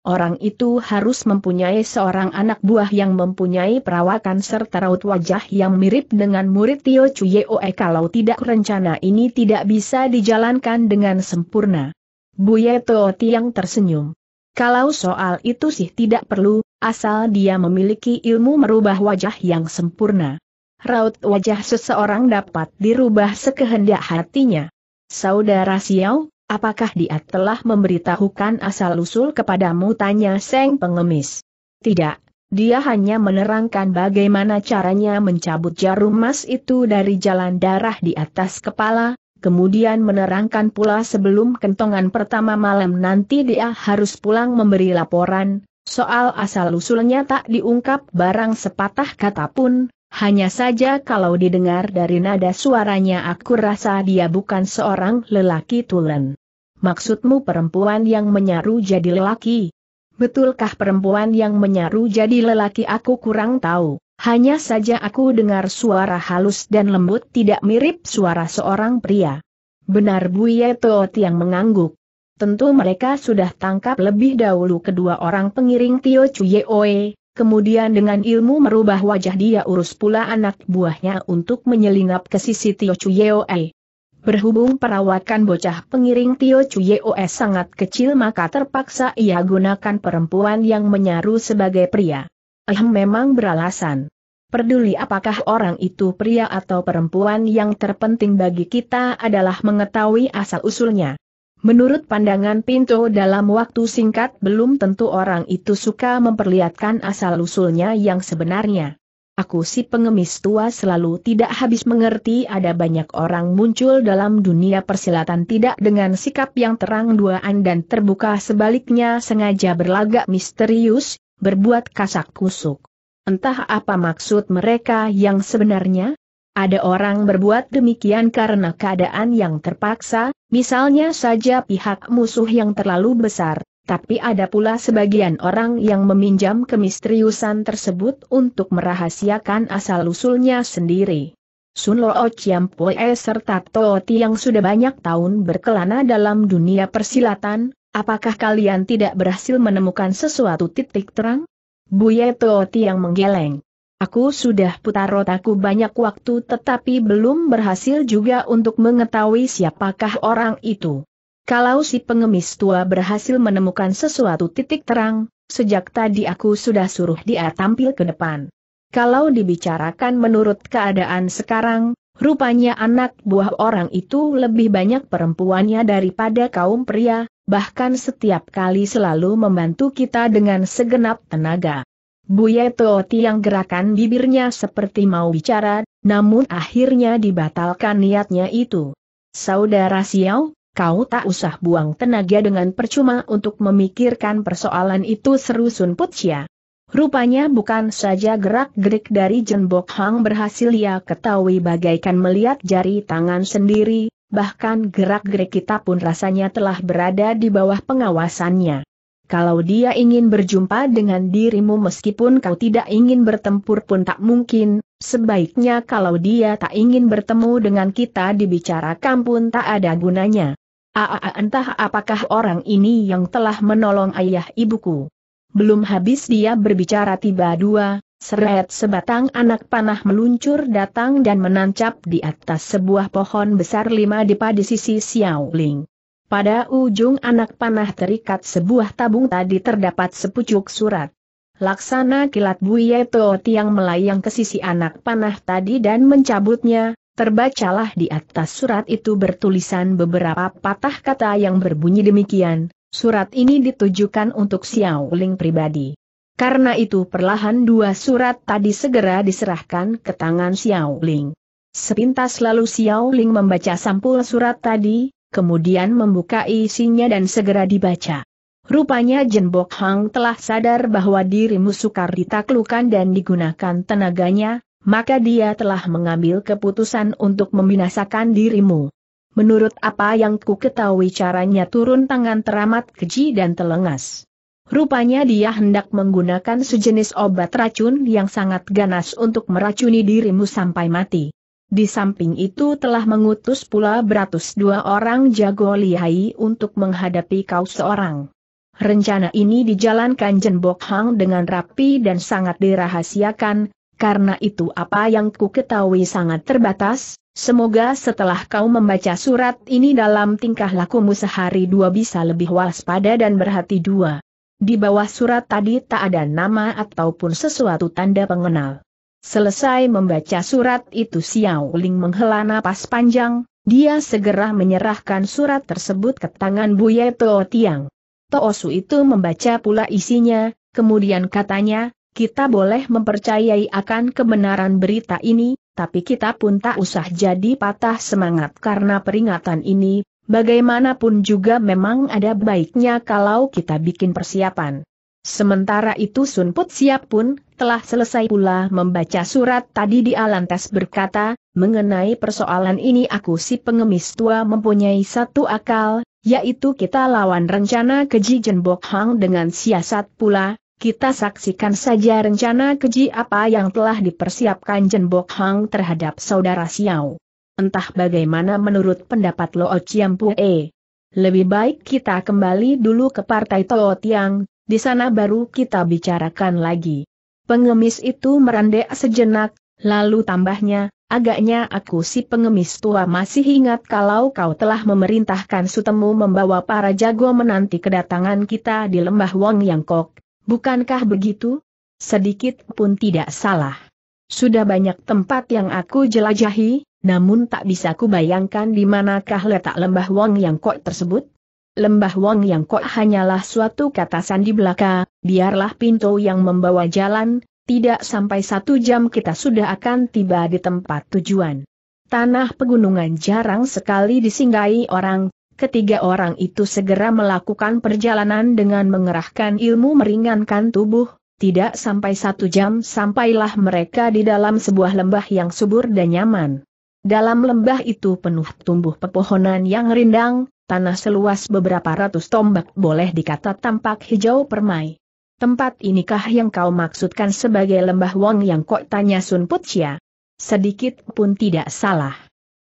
orang itu harus mempunyai seorang anak buah yang mempunyai perawakan serta raut wajah yang mirip dengan murid Tio Chuyeoe kalau tidak rencana ini tidak bisa dijalankan dengan sempurna. Buye Tio Tiang tersenyum. Kalau soal itu sih tidak perlu, asal dia memiliki ilmu merubah wajah yang sempurna. Raut wajah seseorang dapat dirubah sekehendak hatinya. Saudara Xiao, Apakah dia telah memberitahukan asal-usul kepadamu tanya Seng pengemis? Tidak, dia hanya menerangkan bagaimana caranya mencabut jarum emas itu dari jalan darah di atas kepala, kemudian menerangkan pula sebelum kentongan pertama malam nanti dia harus pulang memberi laporan, soal asal-usulnya tak diungkap barang sepatah kata pun, hanya saja kalau didengar dari nada suaranya aku rasa dia bukan seorang lelaki tulen. Maksudmu perempuan yang menyaru jadi lelaki? Betulkah perempuan yang menyaru jadi lelaki aku kurang tahu. Hanya saja aku dengar suara halus dan lembut tidak mirip suara seorang pria. Benar Buye Toot yang mengangguk. Tentu mereka sudah tangkap lebih dahulu kedua orang pengiring Tio Oe, Kemudian dengan ilmu merubah wajah dia urus pula anak buahnya untuk menyelinap ke sisi Tio Chuyeoe. Berhubung perawakan bocah pengiring Tio Chuyeoe sangat kecil maka terpaksa ia gunakan perempuan yang menyaru sebagai pria. Eh memang beralasan. Peduli apakah orang itu pria atau perempuan yang terpenting bagi kita adalah mengetahui asal-usulnya. Menurut pandangan Pinto dalam waktu singkat belum tentu orang itu suka memperlihatkan asal-usulnya yang sebenarnya. Aku si pengemis tua selalu tidak habis mengerti ada banyak orang muncul dalam dunia persilatan tidak dengan sikap yang terang duaan dan terbuka sebaliknya sengaja berlagak misterius, berbuat kasak kusuk. Entah apa maksud mereka yang sebenarnya? Ada orang berbuat demikian karena keadaan yang terpaksa, misalnya saja pihak musuh yang terlalu besar, tapi ada pula sebagian orang yang meminjam kemisteriusan tersebut untuk merahasiakan asal-usulnya sendiri. Sun Lo Chiampoe serta Tooti yang sudah banyak tahun berkelana dalam dunia persilatan, apakah kalian tidak berhasil menemukan sesuatu titik terang? Buye Toti yang menggeleng. Aku sudah putar otakku banyak waktu tetapi belum berhasil juga untuk mengetahui siapakah orang itu. Kalau si pengemis tua berhasil menemukan sesuatu titik terang, sejak tadi aku sudah suruh dia tampil ke depan. Kalau dibicarakan menurut keadaan sekarang, rupanya anak buah orang itu lebih banyak perempuannya daripada kaum pria, bahkan setiap kali selalu membantu kita dengan segenap tenaga. Buye Tooti yang gerakan bibirnya seperti mau bicara, namun akhirnya dibatalkan niatnya itu. Saudara Xiao, kau tak usah buang tenaga dengan percuma untuk memikirkan persoalan itu seru Sun Putia. Rupanya bukan saja gerak-gerik dari Jenbok Hang berhasil ia ketahui bagaikan melihat jari tangan sendiri, bahkan gerak-gerik kita pun rasanya telah berada di bawah pengawasannya. Kalau dia ingin berjumpa dengan dirimu meskipun kau tidak ingin bertempur pun tak mungkin, sebaiknya kalau dia tak ingin bertemu dengan kita dibicarakan pun tak ada gunanya. Aa entah apakah orang ini yang telah menolong ayah ibuku. Belum habis dia berbicara tiba dua, Seret sebatang anak panah meluncur datang dan menancap di atas sebuah pohon besar lima dipa di sisi Xiao Ling. Pada ujung anak panah terikat sebuah tabung tadi terdapat sepucuk surat. Laksana kilat Buye Tiang melayang ke sisi anak panah tadi dan mencabutnya, terbacalah di atas surat itu bertulisan beberapa patah kata yang berbunyi demikian, surat ini ditujukan untuk Xiao Ling pribadi. Karena itu perlahan dua surat tadi segera diserahkan ke tangan Xiao Ling. Sepintas lalu Xiao Ling membaca sampul surat tadi, kemudian membuka isinya dan segera dibaca. Rupanya Jen Bok Hang telah sadar bahwa dirimu sukar ditaklukan dan digunakan tenaganya, maka dia telah mengambil keputusan untuk membinasakan dirimu. Menurut apa yang ku ketahui caranya turun tangan teramat keji dan telengas. Rupanya dia hendak menggunakan sejenis obat racun yang sangat ganas untuk meracuni dirimu sampai mati. Di samping itu telah mengutus pula beratus dua orang jago lihai untuk menghadapi kau seorang. Rencana ini dijalankan Jen Bok Hang dengan rapi dan sangat dirahasiakan, karena itu apa yang ku ketahui sangat terbatas, semoga setelah kau membaca surat ini dalam tingkah lakumu sehari dua bisa lebih waspada dan berhati dua. Di bawah surat tadi tak ada nama ataupun sesuatu tanda pengenal. Selesai membaca surat itu Xiao Ling menghela napas panjang, dia segera menyerahkan surat tersebut ke tangan Buye Too Tiang. Toosu itu membaca pula isinya, kemudian katanya, kita boleh mempercayai akan kebenaran berita ini, tapi kita pun tak usah jadi patah semangat karena peringatan ini, Bagaimanapun juga memang ada baiknya kalau kita bikin persiapan. Sementara itu Sun Put Siap pun telah selesai pula membaca surat tadi di Alantes berkata, mengenai persoalan ini aku si pengemis tua mempunyai satu akal, yaitu kita lawan rencana keji Jenbok Hang dengan siasat pula, kita saksikan saja rencana keji apa yang telah dipersiapkan Jenbok Hang terhadap saudara Xiao. Entah bagaimana menurut pendapat Lo E. Lebih baik kita kembali dulu ke partai Tao Tiang, di sana baru kita bicarakan lagi. Pengemis itu merandek sejenak, lalu tambahnya, agaknya aku si pengemis tua masih ingat kalau kau telah memerintahkan Sutemu membawa para jago menanti kedatangan kita di lembah Wong Yangkok, bukankah begitu? Sedikit pun tidak salah. Sudah banyak tempat yang aku jelajahi, namun tak bisa ku bayangkan di manakah letak lembah Wong Yang Kok tersebut. Lembah Wong Yang Kok hanyalah suatu kata sandi belaka, biarlah pintu yang membawa jalan, tidak sampai satu jam kita sudah akan tiba di tempat tujuan. Tanah pegunungan jarang sekali disinggahi orang, ketiga orang itu segera melakukan perjalanan dengan mengerahkan ilmu meringankan tubuh, tidak sampai satu jam sampailah mereka di dalam sebuah lembah yang subur dan nyaman. Dalam lembah itu penuh tumbuh pepohonan yang rindang, tanah seluas beberapa ratus tombak boleh dikata tampak hijau permai. Tempat inikah yang kau maksudkan sebagai lembah Wong yang kok tanya Sun Putsia? Sedikit pun tidak salah.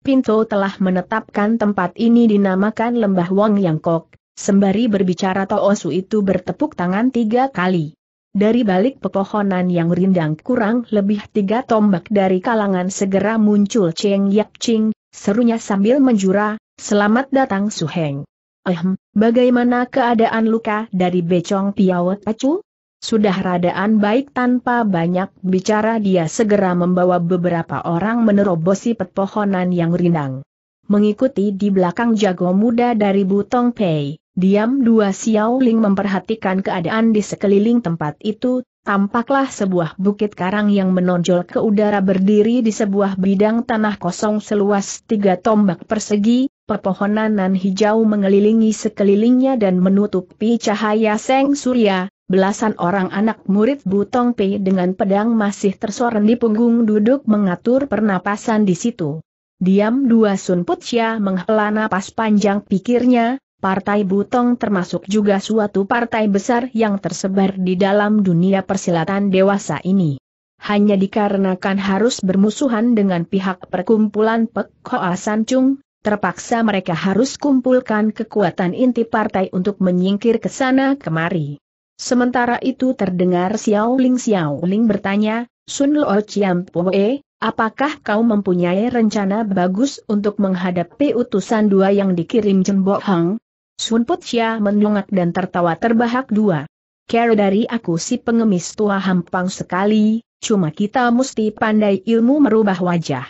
Pinto telah menetapkan tempat ini dinamakan lembah Wong yang kok, sembari berbicara Toosu itu bertepuk tangan tiga kali. Dari balik pepohonan yang rindang kurang lebih tiga tombak dari kalangan segera muncul Cheng Yak Ching, serunya sambil menjura, selamat datang Suheng. Ehm, bagaimana keadaan luka dari Becong Piawet Pacu? Sudah radaan baik tanpa banyak bicara dia segera membawa beberapa orang menerobosi pepohonan yang rindang. Mengikuti di belakang jago muda dari Butong Pei. Diam dua Xiao memperhatikan keadaan di sekeliling tempat itu, tampaklah sebuah bukit karang yang menonjol ke udara berdiri di sebuah bidang tanah kosong seluas tiga tombak persegi, pepohonan nan hijau mengelilingi sekelilingnya dan menutupi cahaya seng surya, belasan orang anak murid Butong Pei dengan pedang masih tersorot di punggung duduk mengatur pernapasan di situ. Diam dua Sun Putsya menghela napas panjang pikirnya, Partai Butong termasuk juga suatu partai besar yang tersebar di dalam dunia persilatan dewasa ini. Hanya dikarenakan harus bermusuhan dengan pihak perkumpulan Pek Hoa San Chung, terpaksa mereka harus kumpulkan kekuatan inti partai untuk menyingkir ke sana kemari. Sementara itu terdengar Xiao Ling Xiao Ling bertanya, Sun Lo Chiam Poe, apakah kau mempunyai rencana bagus untuk menghadapi utusan dua yang dikirim Jembok Hang? Sun Put Chia mendongak dan tertawa terbahak dua. Care dari aku si pengemis tua hampang sekali, cuma kita mesti pandai ilmu merubah wajah.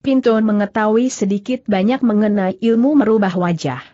Pinton mengetahui sedikit banyak mengenai ilmu merubah wajah.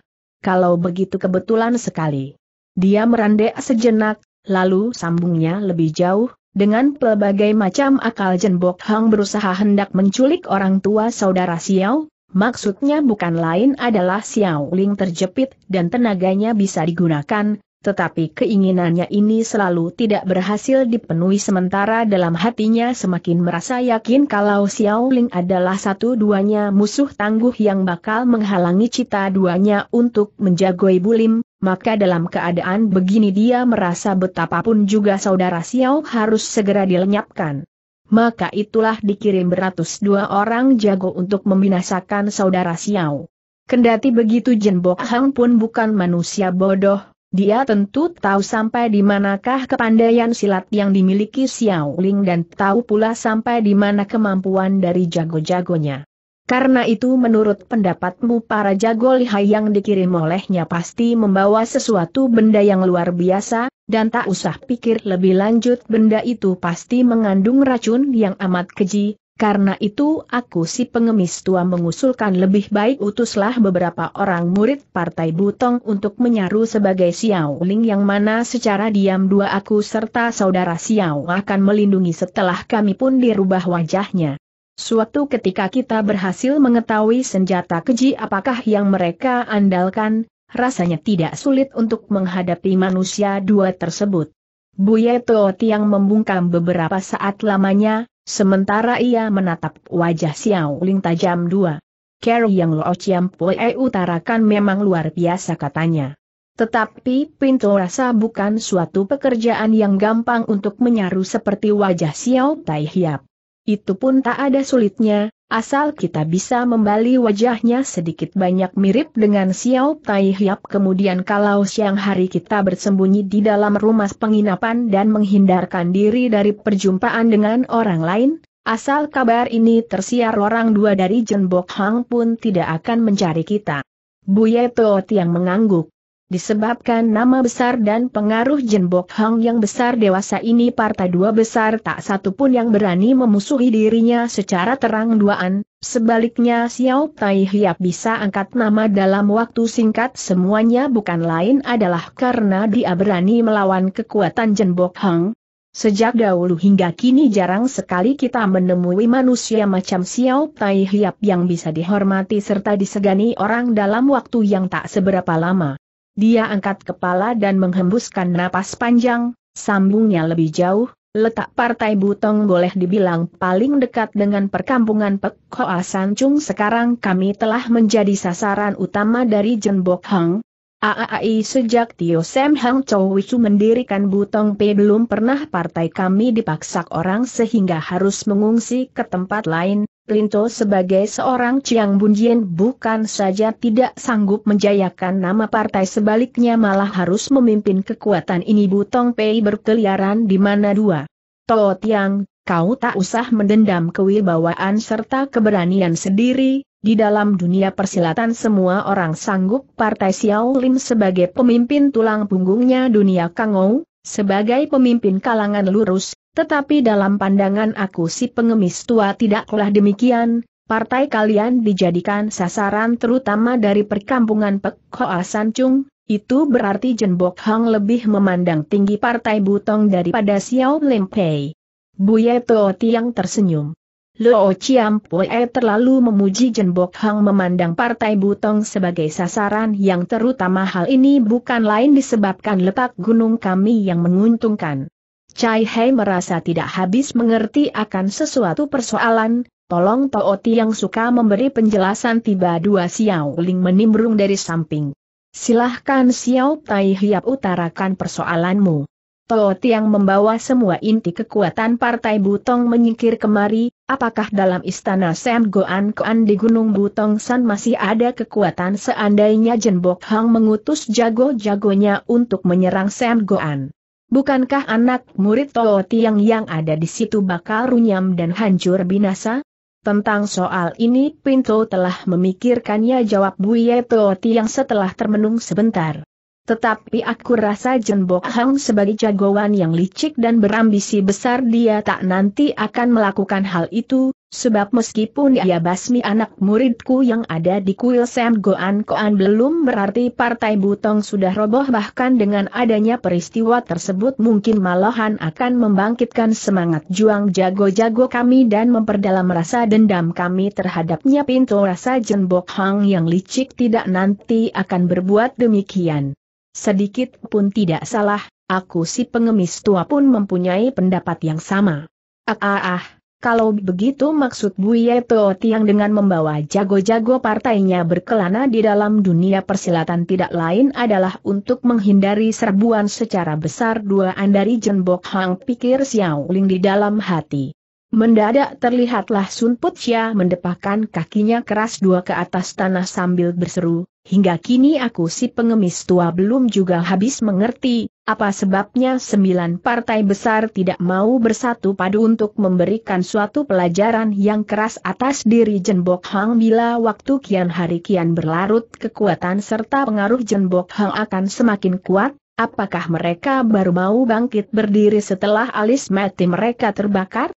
Kalau begitu kebetulan sekali. Dia merandek sejenak, lalu sambungnya lebih jauh, dengan pelbagai macam akal Jenbok Hang berusaha hendak menculik orang tua saudara Xiao, Maksudnya bukan lain adalah Xiao Ling terjepit dan tenaganya bisa digunakan, tetapi keinginannya ini selalu tidak berhasil dipenuhi sementara dalam hatinya semakin merasa yakin kalau Xiao Ling adalah satu-duanya musuh tangguh yang bakal menghalangi cita duanya untuk menjagoi Bulim, maka dalam keadaan begini dia merasa betapapun juga saudara Xiao harus segera dilenyapkan maka itulah dikirim beratus dua orang jago untuk membinasakan saudara Xiao. Kendati begitu Jen Bok Hang pun bukan manusia bodoh, dia tentu tahu sampai di manakah kepandaian silat yang dimiliki Xiao Ling dan tahu pula sampai di mana kemampuan dari jago-jagonya. Karena itu menurut pendapatmu para jago lihai yang dikirim olehnya pasti membawa sesuatu benda yang luar biasa, dan tak usah pikir lebih lanjut benda itu pasti mengandung racun yang amat keji, karena itu aku si pengemis tua mengusulkan lebih baik utuslah beberapa orang murid Partai Butong untuk menyaru sebagai Xiao Ling yang mana secara diam dua aku serta saudara Xiao akan melindungi setelah kami pun dirubah wajahnya. Suatu ketika kita berhasil mengetahui senjata keji apakah yang mereka andalkan, rasanya tidak sulit untuk menghadapi manusia dua tersebut. Buye Tiang membungkam beberapa saat lamanya, sementara ia menatap wajah Xiao Ling tajam dua. Carry yang Lo Chiam Poe utarakan memang luar biasa katanya. Tetapi pintu rasa bukan suatu pekerjaan yang gampang untuk menyaru seperti wajah Xiao Tai Hiap. Itu pun tak ada sulitnya, asal kita bisa membali wajahnya sedikit banyak mirip dengan Xiao Tai Hiap kemudian kalau siang hari kita bersembunyi di dalam rumah penginapan dan menghindarkan diri dari perjumpaan dengan orang lain, asal kabar ini tersiar orang dua dari Jenbok Hang pun tidak akan mencari kita. Buye Toot yang mengangguk. Disebabkan nama besar dan pengaruh Jenbok Hang yang besar dewasa ini partai dua besar tak satu pun yang berani memusuhi dirinya secara terang-duaan, sebaliknya Xiao Tai Hiap bisa angkat nama dalam waktu singkat semuanya bukan lain adalah karena dia berani melawan kekuatan Jenbok Hang, Sejak dahulu hingga kini jarang sekali kita menemui manusia macam Xiao Tai Hiap yang bisa dihormati serta disegani orang dalam waktu yang tak seberapa lama. Dia angkat kepala dan menghembuskan napas panjang, sambungnya lebih jauh, letak partai Butong boleh dibilang paling dekat dengan perkampungan Pek Hoa Sancung sekarang kami telah menjadi sasaran utama dari Jenbok Hang. Aai sejak Tio Sam Hang Chow mendirikan Butong P belum pernah partai kami dipaksak orang sehingga harus mengungsi ke tempat lain, Linto sebagai seorang Chiang Bunjien bukan saja tidak sanggup menjayakan nama partai sebaliknya malah harus memimpin kekuatan ini. Butong Pei berkeliaran di mana dua. To Tiang, kau tak usah mendendam kewibawaan serta keberanian sendiri, di dalam dunia persilatan semua orang sanggup. Partai Xiao Lim sebagai pemimpin tulang punggungnya dunia Kangou, sebagai pemimpin kalangan lurus, tetapi dalam pandangan aku si pengemis tua tidaklah demikian, partai kalian dijadikan sasaran terutama dari perkampungan Pek Hoa Sancung, itu berarti Jenbok Hang lebih memandang tinggi partai Butong daripada Xiao Lim Pei. Buye Toh Tiang tersenyum. Lo Chiam Pue terlalu memuji Jenbok Hang memandang partai Butong sebagai sasaran yang terutama hal ini bukan lain disebabkan letak gunung kami yang menguntungkan. Chai Hei merasa tidak habis mengerti akan sesuatu persoalan, tolong Tooti yang suka memberi penjelasan tiba dua Xiao Ling menimbrung dari samping. Silahkan Xiao Tai Hiap utarakan persoalanmu. Tooti yang membawa semua inti kekuatan Partai Butong menyingkir kemari, apakah dalam istana Sam Goan Koan di Gunung Butong San masih ada kekuatan seandainya Jenbok Hang mengutus jago-jagonya untuk menyerang Sam Goan? Bukankah anak murid Tao Tiang yang ada di situ bakal runyam dan hancur binasa? Tentang soal ini Pinto telah memikirkannya jawab Buye Tao Tiang setelah termenung sebentar. Tetapi aku rasa Jenbok Hang sebagai jagoan yang licik dan berambisi besar dia tak nanti akan melakukan hal itu, Sebab meskipun dia basmi anak muridku yang ada di kuil Sam Goan Koan belum berarti partai Butong sudah roboh bahkan dengan adanya peristiwa tersebut mungkin malahan akan membangkitkan semangat juang jago-jago kami dan memperdalam rasa dendam kami terhadapnya pintu rasa Jenbok Hang yang licik tidak nanti akan berbuat demikian. Sedikit pun tidak salah, aku si pengemis tua pun mempunyai pendapat yang sama. Ah ah ah, kalau begitu maksud Buye Tiang dengan membawa jago-jago partainya berkelana di dalam dunia persilatan tidak lain adalah untuk menghindari serbuan secara besar duaan dari Jenbok Hang pikir Xiao Ling di dalam hati. Mendadak terlihatlah Sun Put Chia mendepahkan kakinya keras dua ke atas tanah sambil berseru, hingga kini aku si pengemis tua belum juga habis mengerti, apa sebabnya sembilan partai besar tidak mau bersatu padu untuk memberikan suatu pelajaran yang keras atas diri Jenbok Hang bila waktu kian hari kian berlarut kekuatan serta pengaruh Jenbok Hang akan semakin kuat, apakah mereka baru mau bangkit berdiri setelah alis mati mereka terbakar?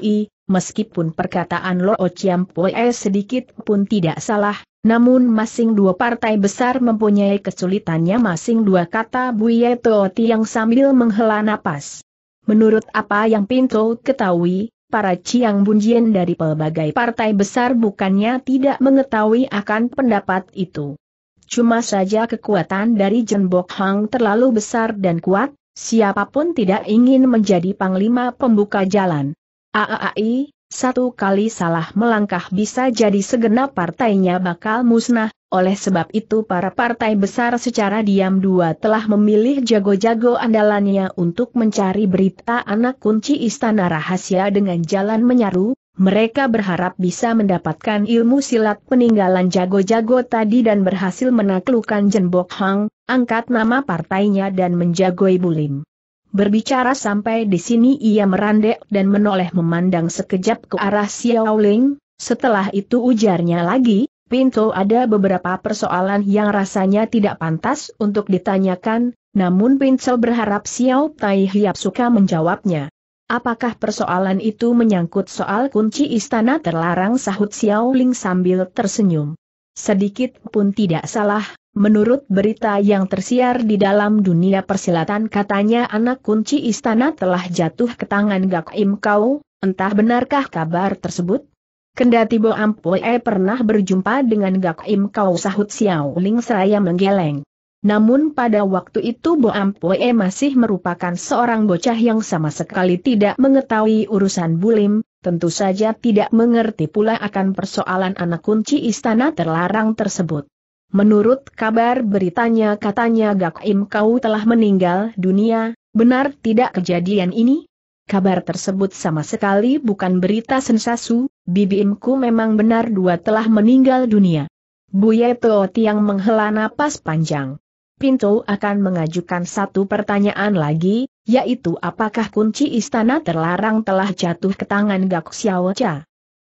Ai, meskipun perkataan Lo Chiam sedikit pun tidak salah, namun masing dua partai besar mempunyai kesulitannya masing dua kata Buye Tooti yang sambil menghela napas. Menurut apa yang Pinto ketahui, para Ciang Bunjien dari pelbagai partai besar bukannya tidak mengetahui akan pendapat itu. Cuma saja kekuatan dari Jenbok Hang terlalu besar dan kuat, siapa pun tidak ingin menjadi panglima pembuka jalan. Aaai, satu kali salah melangkah bisa jadi segenap partainya bakal musnah, oleh sebab itu para partai besar secara diam dua telah memilih jago-jago andalannya untuk mencari berita anak kunci istana rahasia dengan jalan menyaru, mereka berharap bisa mendapatkan ilmu silat peninggalan jago-jago tadi dan berhasil menaklukkan Jenbok Hang, angkat nama partainya dan menjagoi Bulim. Berbicara sampai di sini ia merandek dan menoleh memandang sekejap ke arah Xiao Ling, setelah itu ujarnya lagi, Pinto ada beberapa persoalan yang rasanya tidak pantas untuk ditanyakan, namun Pincel berharap Xiao Tai Hiap suka menjawabnya. Apakah persoalan itu menyangkut soal kunci istana terlarang sahut Xiao Ling sambil tersenyum. Sedikit pun tidak salah, menurut berita yang tersiar di dalam dunia persilatan katanya anak kunci istana telah jatuh ke tangan Gak Im Kau, entah benarkah kabar tersebut? Kendati Bo Ampoe pernah berjumpa dengan Gak Im Kau sahut Xiao Ling seraya menggeleng. Namun pada waktu itu Bo Ampoe masih merupakan seorang bocah yang sama sekali tidak mengetahui urusan bulim, tentu saja tidak mengerti pula akan persoalan anak kunci istana terlarang tersebut. Menurut kabar beritanya katanya Gak Im Kau telah meninggal dunia, benar tidak kejadian ini? Kabar tersebut sama sekali bukan berita sensasu, bibimku memang benar dua telah meninggal dunia. Buye Tiang menghela napas panjang. Pinto akan mengajukan satu pertanyaan lagi, yaitu apakah kunci istana terlarang telah jatuh ke tangan Gak Xiao Cha?